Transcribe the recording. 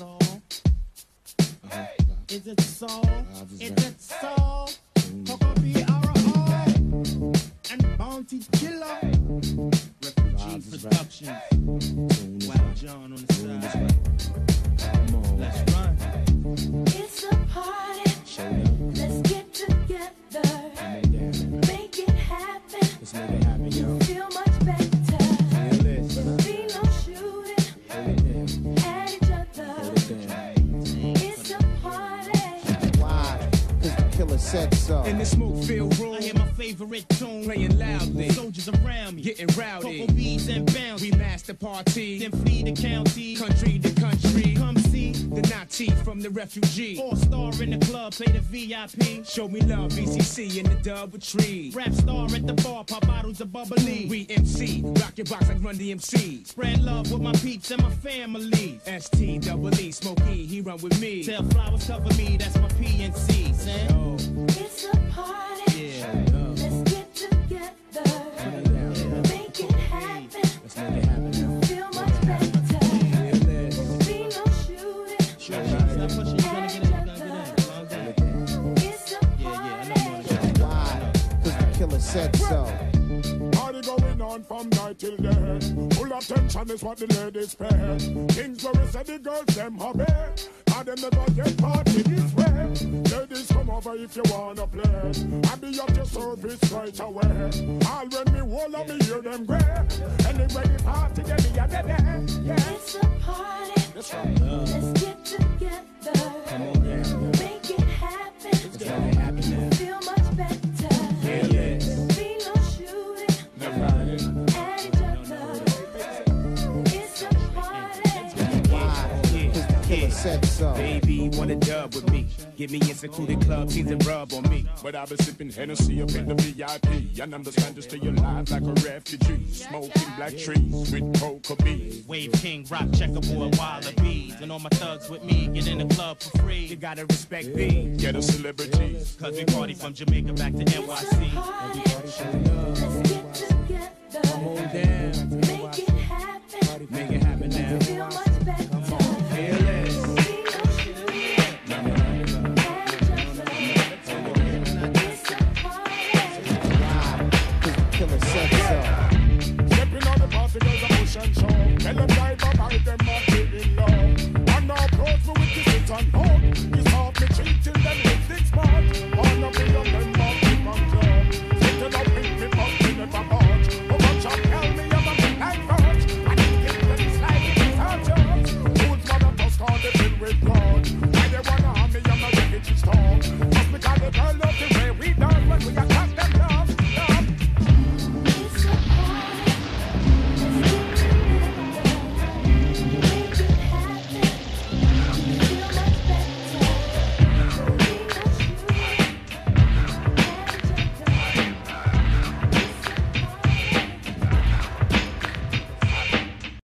so? Is it so? Is it so? Coco B R O and Bounty Killer. Refugee Productions. Wow, John on the side. Let's run. It's a party. Let's get together. Make it happen. Let's make it happen, yo. Feel much better. Said so. In the smoke filled mm-hmm. room, I hear my favorite tune. playing loudly, Soldiers around me. getting rowdy. Coco bees and bounce. We master party, Then flee the county. country to country. Come see. The Nazi from the refugee. Four star in the club. Play the VIP. Show me love, BCC in the double tree. Rap star at the bar. Pop bottles of bubbly. We MC, rock your box like Run DMC. Spread love with my peeps and my family. ST double E, Smokey, he run with me. Tell flowers cover me. That's my I? Cause the killer said so. Going on from night till day. Full attention is what the ladies pay. Things where we say the girls them hobby. And them never get party this way. Ladies come over if you wanna play. I be at your service right away. All when me wall up, me hear them gray. Anyway the party get me a baby. Said so. Baby, wanna dub with me. Get me in secluded club, teens and rub on me. But I've been sipping Hennessy up in the VIP. And I'm just understand to stay alive like a refugee. Smoking black trees with coca beans. Wave King, rock checkerboard, wallabies. And all my thugs with me, get in the club for free. You gotta respect me. Get a celebrities. Cause we party from Jamaica back to NYC. and show. Tell them drive up, I them in love. And approach with this